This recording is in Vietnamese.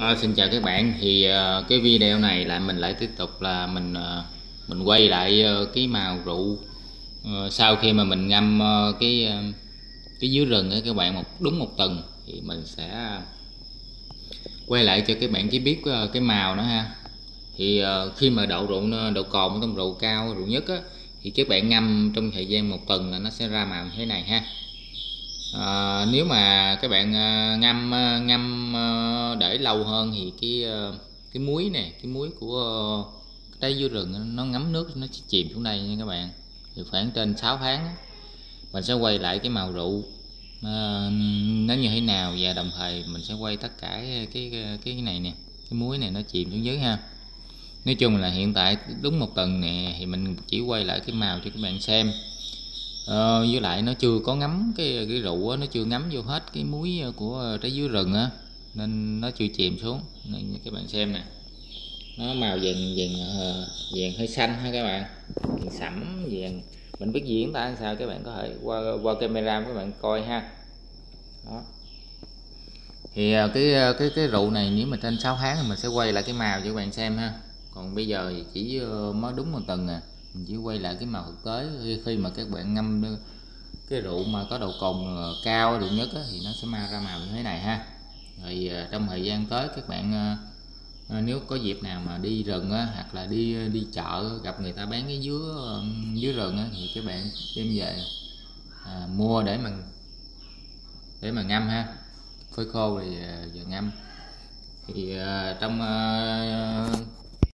À, xin chào các bạn. Thì uh, cái video này lại mình lại tiếp tục là mình uh, mình quay lại uh, cái màu rượu uh, sau khi mà mình ngâm uh, cái uh, cái dưới rừng ấy các bạn một đúng một tuần thì mình sẽ quay lại cho các bạn chỉ biết uh, cái màu nữa ha. Thì uh, khi mà độ rượu độ cồn trong rượu cao rượu nhất á, thì các bạn ngâm trong thời gian một tuần là nó sẽ ra màu như thế này ha. À, nếu mà các bạn ngâm ngâm để lâu hơn thì cái ờ, cái muối nè cái muối của ờ, trái dưa rừng nó ngấm nước nó sẽ chìm xuống đây nha các bạn. Thì khoảng trên 6 tháng mình sẽ quay lại cái màu rượu à, nó như thế nào và đồng thời mình sẽ quay tất cả cái cái cái này nè cái muối này nó chìm xuống dưới ha. Nói chung là hiện tại đúng một tuần nè thì mình chỉ quay lại cái màu cho các bạn xem. Ờ, với lại nó chưa có ngấm cái cái rượu đó, nó chưa ngấm vô hết cái muối của trái dứa rừng á nên nó chưa chìm xuống. Nên các bạn xem nè. Nó màu vàng vàng ờ, vàng hơi xanh ha các bạn. Vàng sẫm vàng. Mình biết diễn ta sao? Các bạn có thể qua qua camera các bạn coi ha. Đó. Thì ờ, cái ờ, cái cái rượu này nếu mà trên 6 tháng thì mình sẽ quay lại cái màu cho các bạn xem ha. Còn bây giờ thì chỉ mới đúng một tuần à. Mình chỉ quay lại cái màu thực tế. Khi mà các bạn ngâm cái rượu mà có độ cồn cao độ nhất á, thì nó sẽ mang ra màu như thế này ha rồi à, trong thời gian tới các bạn à, à, nếu có dịp nào mà đi rừng á, hoặc là đi đi chợ gặp người ta bán cái dứa ờ, dưới rừng á, thì các bạn đem về à, mua để mà để mà ngâm ha. Phơi khô rồi giờ ngâm. Thì trong